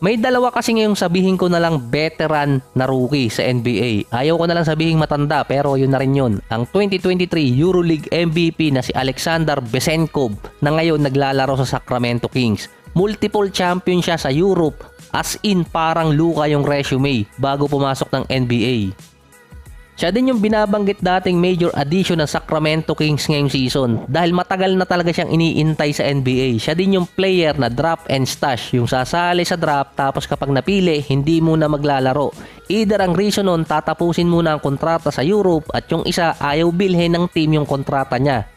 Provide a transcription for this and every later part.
May dalawa kasi ngayong sabihin ko na lang veteran na rookie sa NBA. Ayaw ko na lang sabihin matanda pero yun na rin yun. Ang 2023 EuroLeague MVP na si Alexander Besenkov na ngayon naglalaro sa Sacramento Kings. Multiple champion siya sa Europe as in parang luka yung resume bago pumasok ng NBA. Siya din yung binabanggit dating major addition ng Sacramento Kings ngayong season dahil matagal na talaga siyang iniintay sa NBA. Siya din yung player na drop and stash, yung sasali sa draft tapos kapag napili, hindi muna maglalaro. Either ang reason nun, tatapusin muna ang kontrata sa Europe at yung isa ayaw bilhin ng team yung kontrata niya.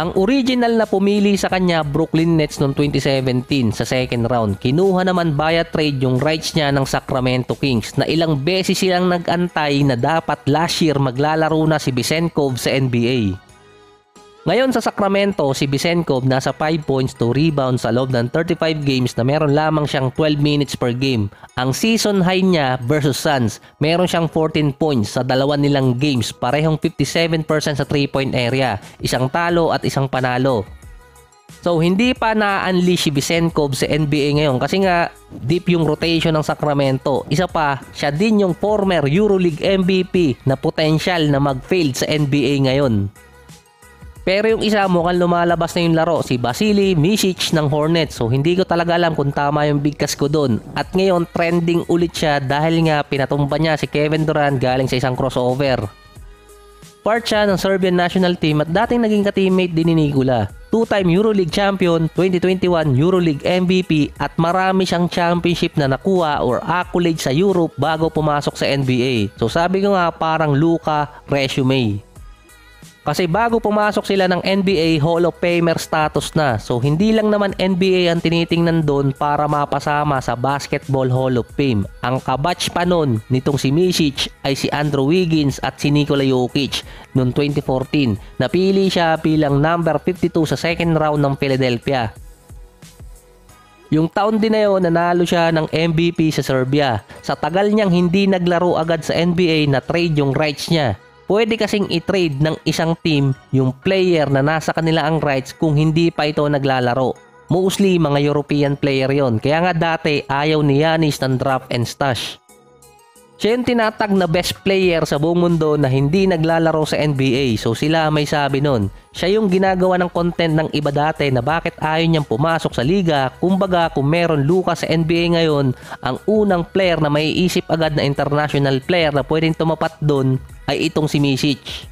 Ang original na pumili sa kanya Brooklyn Nets noong 2017 sa second round. Kinuha naman via trade yung rights niya ng Sacramento Kings na ilang beses silang nag-antay na dapat last year maglalaro na si Bisenkov sa NBA. Ngayon sa Sacramento, si Bisenkov nasa 5 points to rebound sa loob ng 35 games na meron lamang siyang 12 minutes per game. Ang season high niya versus Suns, meron siyang 14 points sa dalawa nilang games, parehong 57% sa 3-point area, isang talo at isang panalo. So hindi pa na-unleash si Bisenkov sa NBA ngayon kasi nga deep yung rotation ng Sacramento. Isa pa, siya din yung former EuroLeague MVP na potential na mag-fail sa NBA ngayon. Pero yung isa mukhang lumalabas na yung laro, si Vasily Misic ng Hornets. So hindi ko talaga alam kung tama yung bigkas ko doon. At ngayon trending ulit siya dahil nga pinatumba niya si Kevin Durant galing sa isang crossover. Part siya ng Serbian national team at dating naging ka-teammate din ni Nikola. Two-time EuroLeague champion, 2021 EuroLeague MVP at marami siyang championship na nakuha or accolade sa Europe bago pumasok sa NBA. So sabi ko nga parang Luka resume. Kasi bago pumasok sila ng NBA Hall of Famer status na. So hindi lang naman NBA ang tinitingnan doon para mapasama sa Basketball Hall of Fame. Ang kabatch pa noon nitong si Misic ay si Andrew Wiggins at si Nikola Jokic noong 2014. Napili siya bilang number 52 sa second round ng Philadelphia. Yung taon din na yun, nanalo siya ng MVP sa Serbia. Sa tagal niyang hindi naglaro agad sa NBA na trade yung rights niya pwede kasing i-trade ng isang team yung player na nasa kanila ang rights kung hindi pa ito naglalaro. Mostly mga European player yon. Kaya nga dati ayaw ni Yanis ng draft and stash. Siya yung tinatag na best player sa buong mundo na hindi naglalaro sa NBA. So sila may sabi nun. Siya yung ginagawa ng content ng iba dati na bakit ayaw niyang pumasok sa liga. Kumbaga kung meron Lucas sa NBA ngayon, ang unang player na may isip agad na international player na pwedeng tumapat doon ay itong si Misic.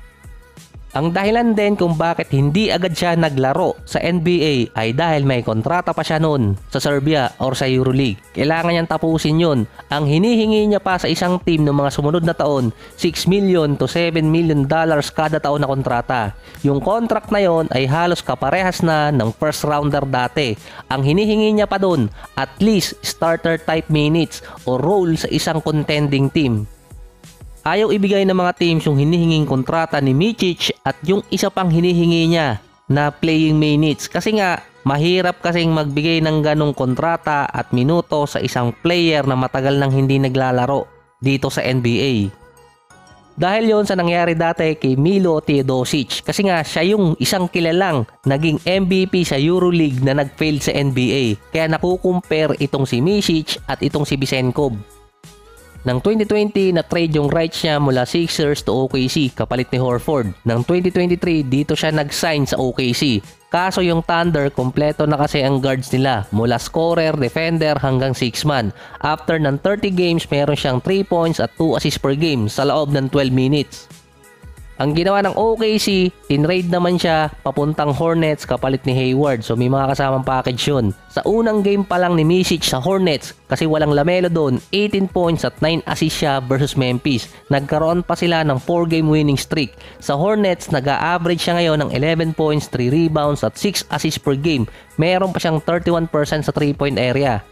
Ang dahilan din kung bakit hindi agad siya naglaro sa NBA ay dahil may kontrata pa siya noon sa Serbia or sa Euroleague. Kailangan niyang tapusin yun. Ang hinihingi niya pa sa isang team ng mga sumunod na taon, 6 million to 7 million dollars kada taon na kontrata. Yung contract na yon ay halos kaparehas na ng first rounder dati. Ang hinihingi niya pa doon, at least starter type minutes o role sa isang contending team. Ayaw ibigay ng mga teams yung hinihinging kontrata ni Micic at yung isa pang hinihingi niya na playing minutes kasi nga mahirap kasing magbigay ng ganong kontrata at minuto sa isang player na matagal nang hindi naglalaro dito sa NBA. Dahil yon sa nangyari dati kay Milo Teodosic kasi nga siya yung isang kilalang naging MVP sa EuroLeague na nag-fail sa NBA. Kaya nakukumpare itong si Misic at itong si Bisenkov. Nang 2020, na-trade yung rights niya mula Sixers to OKC kapalit ni Horford. Nang 2023, dito siya nag-sign sa OKC. Kaso yung Thunder, kompleto na kasi ang guards nila mula scorer, defender hanggang 6 man. After ng 30 games, meron siyang 3 points at 2 assists per game sa loob ng 12 minutes. Ang ginawa ng OKC, tinrade naman siya papuntang Hornets kapalit ni Hayward. So may mga kasamang package yun. Sa unang game pa lang ni Misic sa Hornets, kasi walang lamelo doon, 18 points at 9 assists siya versus Memphis. Nagkaroon pa sila ng 4 game winning streak. Sa Hornets, nag-average siya ngayon ng 11 points, 3 rebounds at 6 assists per game. Meron pa siyang 31% sa 3 point area.